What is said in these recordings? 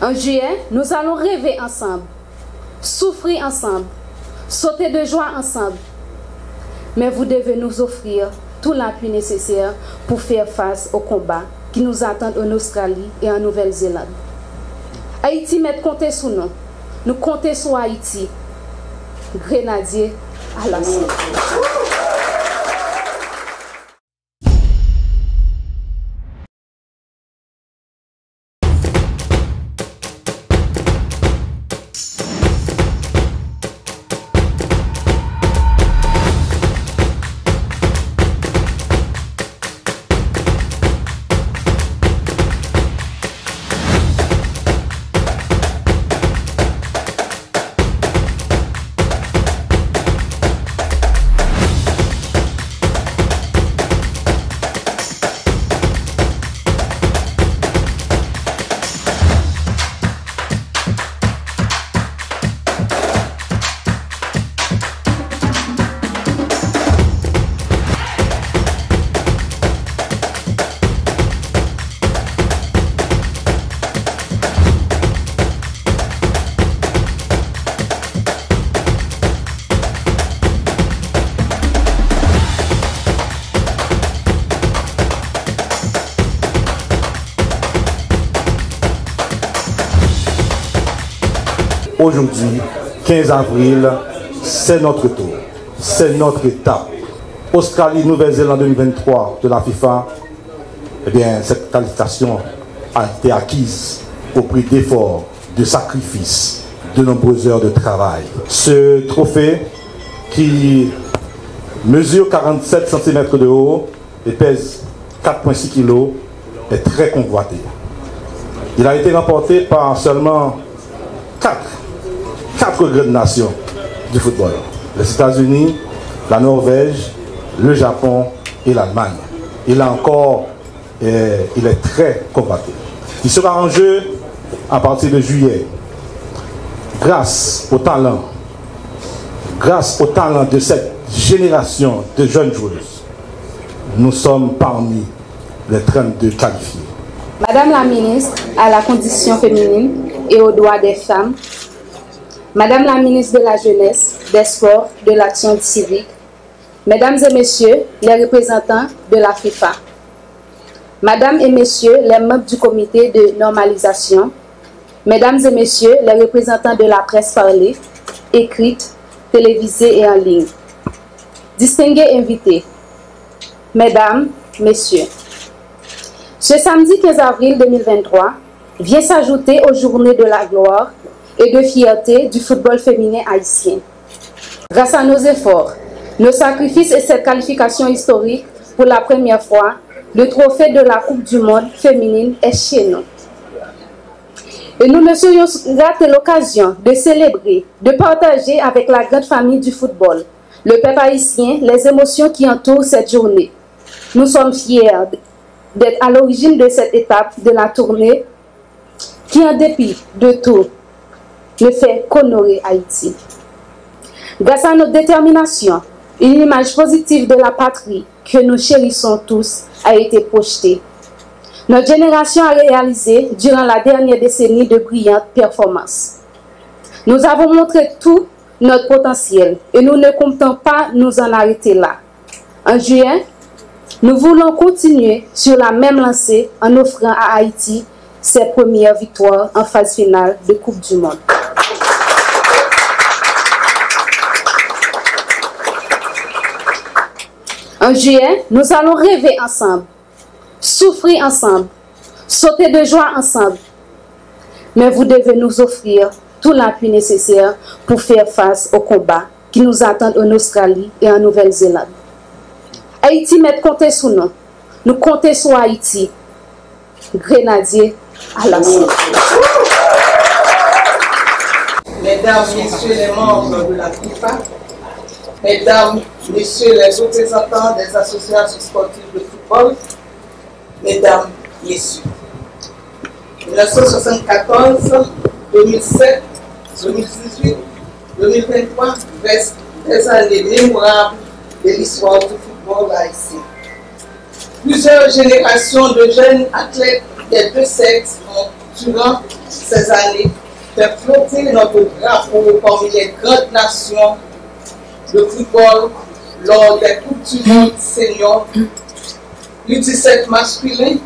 En juillet, nous allons rêver ensemble, souffrir ensemble, sauter de joie ensemble. Mais vous devez nous offrir tout l'appui nécessaire pour faire face au combat qui nous attend en Australie et en Nouvelle-Zélande. Haïti met compter sur nous. Nous comptons sur Haïti. Grenadier à la Aujourd'hui, 15 avril, c'est notre tour, c'est notre étape. Australie, Nouvelle-Zélande 2023 de la FIFA, eh bien, cette qualification a été acquise au prix d'efforts, de sacrifices, de nombreuses heures de travail. Ce trophée qui mesure 47 cm de haut et pèse 4,6 kg est très convoité. Il a été remporté par seulement 4 quatre grandes nations du football. Les États-Unis, la Norvège, le Japon et l'Allemagne. Il a encore, euh, il est très combattu. Il sera en jeu à partir de juillet. Grâce au talent, grâce au talent de cette génération de jeunes joueuses, nous sommes parmi les 32 qualifiés. Madame la ministre à la condition féminine et aux droits des femmes, Madame la ministre de la Jeunesse, des Sports, de l'Action civique, Mesdames et Messieurs les représentants de la FIFA, Mesdames et Messieurs les membres du comité de normalisation, Mesdames et Messieurs les représentants de la presse parlée, écrite, télévisée et en ligne, distingués invités, Mesdames, Messieurs, ce samedi 15 avril 2023 vient s'ajouter aux journées de la gloire et de fierté du football féminin haïtien. Grâce à nos efforts, nos sacrifices et cette qualification historique, pour la première fois, le trophée de la Coupe du Monde féminine est chez nous. Et nous ne serions raté l'occasion de célébrer, de partager avec la grande famille du football, le peuple haïtien, les émotions qui entourent cette journée. Nous sommes fiers d'être à l'origine de cette étape de la tournée qui, en dépit de tout, ne fait qu'honorer Haïti. Grâce à notre détermination, une image positive de la patrie que nous chérissons tous a été projetée. Notre génération a réalisé durant la dernière décennie de brillantes performances. Nous avons montré tout notre potentiel et nous ne comptons pas nous en arrêter là. En juin, nous voulons continuer sur la même lancée en offrant à Haïti ses premières victoires en phase finale de Coupe du Monde. En juillet, nous allons rêver ensemble, souffrir ensemble, sauter de joie ensemble. Mais vous devez nous offrir tout l'appui nécessaire pour faire face au combat qui nous attend en Australie et en Nouvelle-Zélande. Haïti met compter sur nous. Nous comptons sur Haïti. Grenadier à la Mesdames, Messieurs les membres de la FIFA, Mesdames, Messieurs les représentants des associations sportives de football, Mesdames, Messieurs. 1974, 2007, 2018, 2023 restent des années mémorables de l'histoire du football haïtien. Plusieurs générations de jeunes athlètes des deux sexes ont durant ces années, fait flotter notre drapeau parmi les grandes nations de football lors des Coupes du Monde seniors, U17 masculin,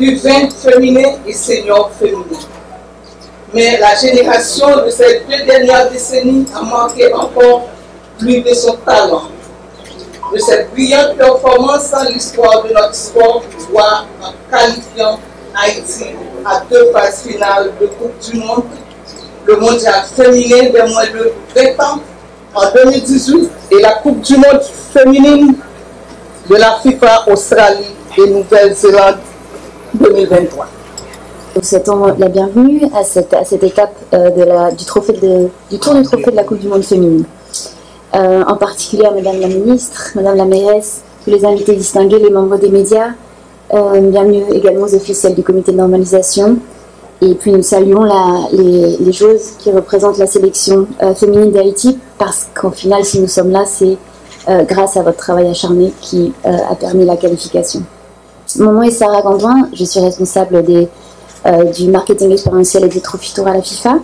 U20 féminin et senior féminin. Mais la génération de ces deux dernières décennies a manqué encore plus de son talent. De cette brillante performance dans l'histoire de notre sport, voire en qualifiant Haïti à deux phases finales de Coupe du Monde, le mondial féminin de moins de 20 ans en 2018 et la Coupe du Monde féminine de la FIFA Australie et Nouvelle-Zélande 2023. Nous souhaitons la bienvenue à cette, étape euh, du tour du trophée de la Coupe du Monde féminine. Euh, en particulier à Madame la Ministre, Madame la Mairesse, tous les invités distingués, les membres des médias, euh, bienvenue également aux officiels du comité de normalisation. Et puis nous saluons les, les, joueuses qui représentent la sélection euh, féminine d'Haïti, parce qu'en final, si nous sommes là, c'est euh, grâce à votre travail acharné qui euh, a permis la qualification. Mon nom est Sarah Gandouin, je suis responsable du marketing expérientiel et des trophies tours à la FIFA.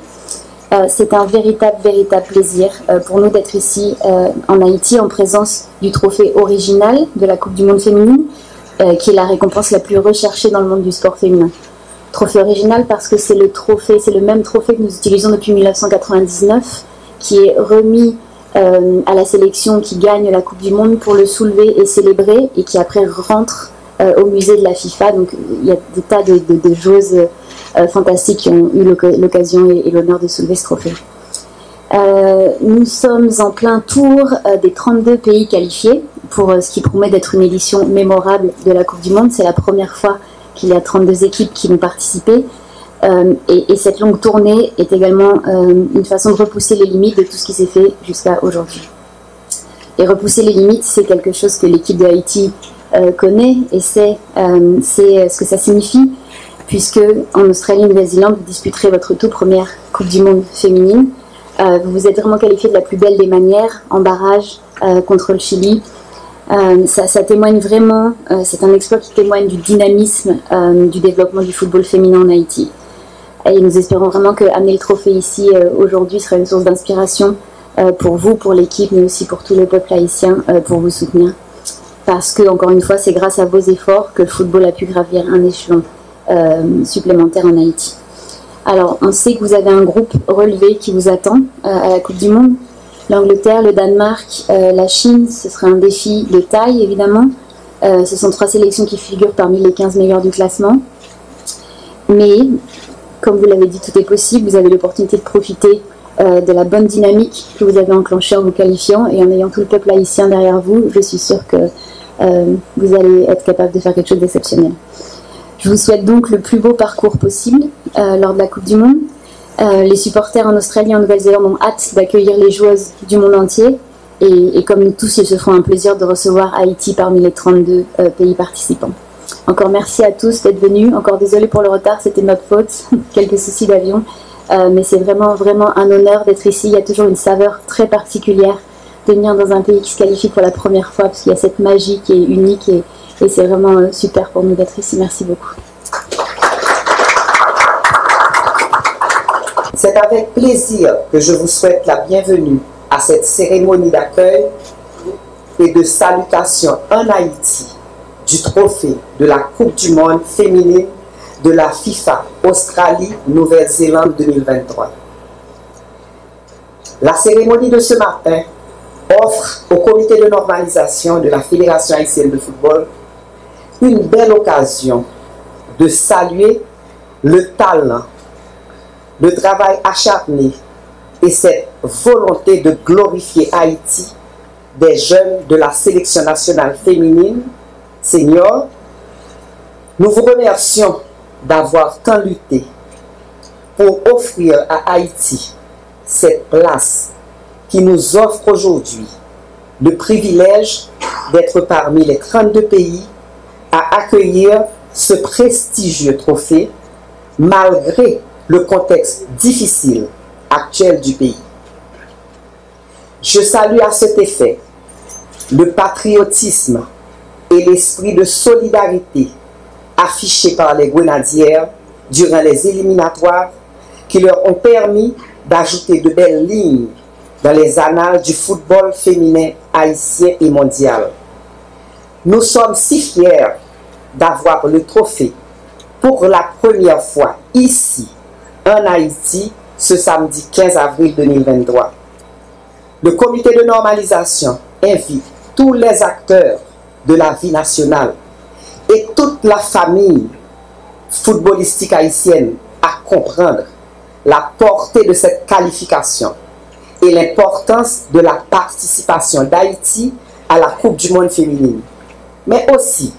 c'est un véritable, véritable plaisir pour nous d'être ici en Haïti en présence du trophée original de la Coupe du Monde féminine, qui est la récompense la plus recherchée dans le monde du sport féminin trophée original parce que c'est le trophée, c'est le même trophée que nous utilisons depuis 1999, qui est remis euh, à la sélection qui gagne la Coupe du Monde pour le soulever et célébrer et qui après rentre euh, au musée de la FIFA. Donc il y a des tas de, de, euh, fantastiques qui ont eu l'occasion et, l'honneur de soulever ce trophée. Nous sommes en plein tour des 32 pays qualifiés pour ce qui promet d'être une édition mémorable de la Coupe du Monde. C'est la première fois qu'il y a 32 équipes qui vont participer. Euh, et, et, cette longue tournée est également euh, une façon de repousser les limites de tout ce qui s'est fait jusqu'à aujourd'hui. Et repousser les limites, c'est quelque chose que l'équipe de Haïti euh, connaît et sait ce que ça signifie, puisque en Australie et Nouvelle-Zélande, vous disputerez votre toute première Coupe du Monde féminine. vous vous êtes vraiment qualifié de la plus belle des manières en barrage contre le Chili. Euh, ça, témoigne vraiment, euh, c'est un exploit qui témoigne du dynamisme euh, du développement du football féminin en Haïti. Et nous espérons vraiment que amener le trophée ici aujourd'hui sera une source d'inspiration pour vous, pour l'équipe, mais aussi pour tout le peuple haïtien pour vous soutenir. Parce que, encore une fois, c'est grâce à vos efforts que le football a pu gravir un échelon supplémentaire en Haïti. Alors, on sait que vous avez un groupe relevé qui vous attend à la Coupe du Monde l'Angleterre, le Danemark, euh, la Chine, ce sera un défi de taille évidemment. Euh, ce sont trois sélections qui figurent parmi les 15 meilleurs du classement. Mais, comme vous l'avez dit, tout est possible. Vous avez l'opportunité de profiter euh, de la bonne dynamique que vous avez enclenchée en vous qualifiant et en ayant tout le peuple haïtien derrière vous. Je suis sûre que vous allez être capable de faire quelque chose d'exceptionnel. Je vous souhaite donc le plus beau parcours possible lors de la Coupe du Monde. Euh, les supporters en Australie et en Nouvelle-Zélande ont hâte d'accueillir les joueuses du monde entier. Et, comme nous tous, ils se feront un plaisir de recevoir Haïti parmi les 32 euh, pays participants. Encore merci à tous d'être venus. Encore désolé pour le retard, c'était notre faute. Quelques soucis d'avion. Euh, mais c'est vraiment, vraiment un honneur d'être ici. Il y a toujours une saveur très particulière de venir dans un pays qui se qualifie pour la première fois, parce qu'il y a cette magie qui est unique. Et, et c'est vraiment super pour nous d'être ici. Merci beaucoup. C'est avec plaisir que je vous souhaite la bienvenue à cette cérémonie d'accueil et de salutation en Haïti du trophée de la Coupe du Monde féminine de la FIFA Australie-Nouvelle-Zélande 2023. La cérémonie de ce matin offre au comité de normalisation de la Fédération haïtienne de football une belle occasion de saluer le talent le travail acharné et cette volonté de glorifier Haïti des jeunes de la sélection nationale féminine senior, nous vous remercions d'avoir tant lutté pour offrir à Haïti cette place qui nous offre aujourd'hui le privilège d'être parmi les 32 pays à accueillir ce prestigieux trophée malgré le contexte difficile actuel du pays. Je salue à cet effet le patriotisme et l'esprit de solidarité affiché par les grenadières durant les éliminatoires qui leur ont permis d'ajouter de belles lignes dans les annales du football féminin haïtien et mondial. Nous sommes si fiers d'avoir le trophée pour la première fois ici, en Haïti, ce samedi 15 avril 2023. Le comité de normalisation invite tous les acteurs de la vie nationale et toute la famille footballistique haïtienne à comprendre la portée de cette qualification et l'importance de la participation d'Haïti à la Coupe du Monde féminine, mais aussi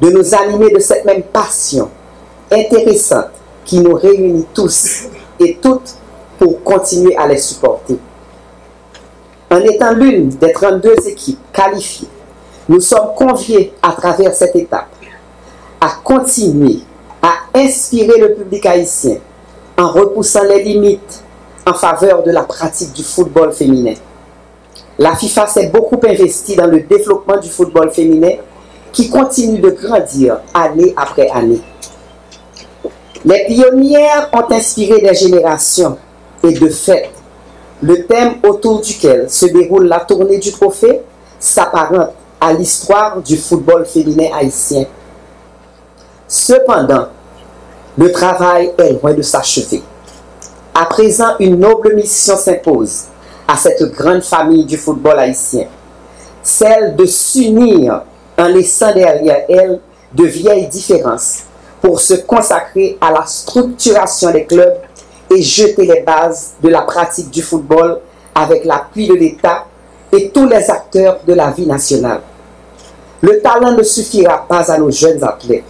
de nous animer de cette même passion intéressante qui nous réunit tous et toutes pour continuer à les supporter. En étant l'une des 32 équipes qualifiées, nous sommes conviés à travers cette étape à continuer à inspirer le public haïtien en repoussant les limites en faveur de la pratique du football féminin. La FIFA s'est beaucoup investie dans le développement du football féminin qui continue de grandir année après année. Les pionnières ont inspiré des générations et de fait, le thème autour duquel se déroule la tournée du trophée s'apparente à l'histoire du football féminin haïtien. Cependant, le travail est loin de s'achever. À présent, une noble mission s'impose à cette grande famille du football haïtien, celle de s'unir en laissant derrière elle de vieilles différences pour se consacrer à la structuration des clubs et jeter les bases de la pratique du football avec l'appui de l'État et tous les acteurs de la vie nationale. Le talent ne suffira pas à nos jeunes athlètes.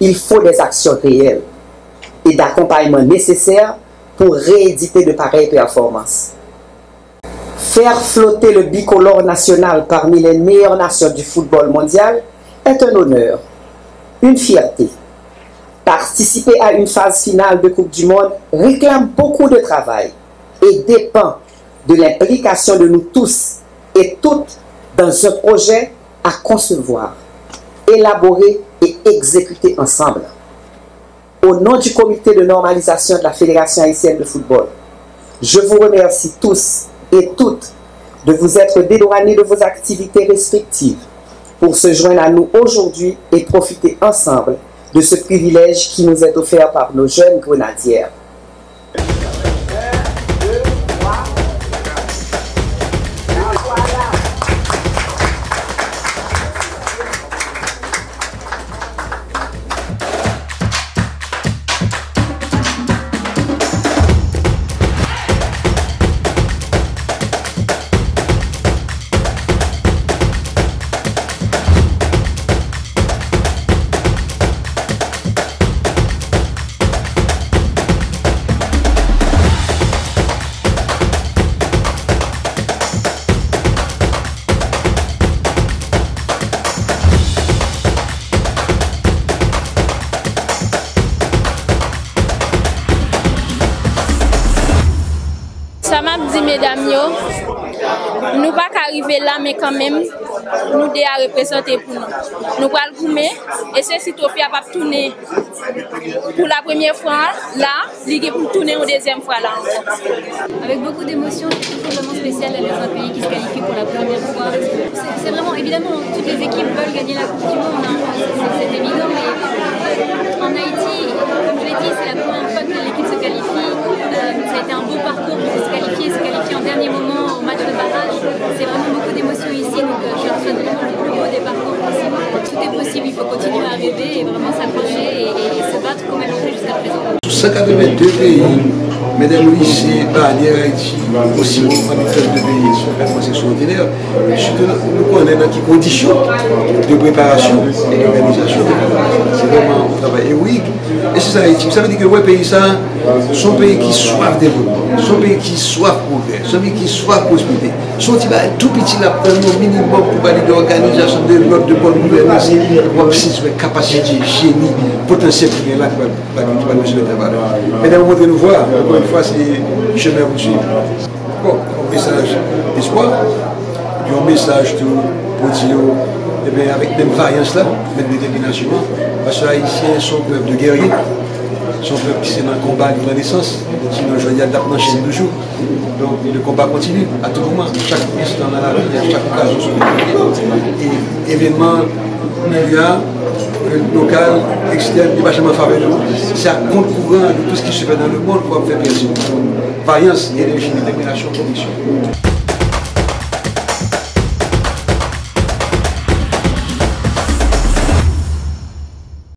Il faut des actions réelles et d'accompagnement nécessaires pour rééditer de pareilles performances. Faire flotter le bicolore national parmi les meilleures nations du football mondial est un honneur, une fierté. Participer à une phase finale de Coupe du Monde réclame beaucoup de travail et dépend de l'implication de nous tous et toutes dans un projet à concevoir, élaborer et exécuter ensemble. Au nom du comité de normalisation de la Fédération haïtienne de football, je vous remercie tous et toutes de vous être dédouanés de vos activités respectives pour se joindre à nous aujourd'hui et profiter ensemble de ce privilège qui nous est offert par nos jeunes grenadières. Nou pa ka arrive la, me kanmem, nou de a represente pou nou. Nou kwa l goume, e se si trofi a pap toune pou la premye fwa la, lige pou toune ou dezem fwa la. Avec beaucoup d'émotions, c'est vraiment spécial d'aller dans un pays qui se qualifie pour la première fois. C'est vraiment, évidemment, toutes les équipes veulent gagner la Coupe du Monde, hein. c'est évident, mais en Haïti, comme je l'ai dit, c'est la première fois que l'équipe se qualifie. Euh, ça a été un beau parcours pour se qualifier, se qualifier en dernier moment au match de barrage. C'est vraiment beaucoup d'émotions ici, donc euh, je leur souhaite vraiment le plus beau des parcours possible. Tout est possible, il faut continuer à rêver et vraiment s'accrocher et, et, et, se battre comme elles l'ont fait jusqu'à présent. 182 pays, mesdames, lycées, barrières, Haïti, aussi bon, fait, de pays sont vraiment extraordinaires. Surtout, nous connaissons dans quelles conditions de préparation et d'organisation. C'est vraiment un travail héroïque. Et c'est ça Haïti. Ça veut dire que le pays, ça, son pays qui soif développement, son pays qui soif progrès, son pays qui soif prospérité. Son petit tout petit là, un minimum pour valider l'organisation de l'ordre de bonne gouvernance, capacité, génie, potentiel qui est là, pour va nous le travail. Mesdames, vous nous voir, encore une fois, c'est chemin vous suivre. Bon, un message d'espoir, un message pour dire eh bien, avec même variance là, même détermination, parce que les Haïtiens sont peuple de guerriers, son peuple qui c'est un combat de renaissance, sinon je dis à chaîne toujours. Donc le combat continue à tout moment, chaque instant dans la vie, à chaque occasion le Et événement, local, externe, il va C'est à compte courant de tout ce qui se fait dans le monde pour faire pression. Vaillance, énergie, détermination, conviction.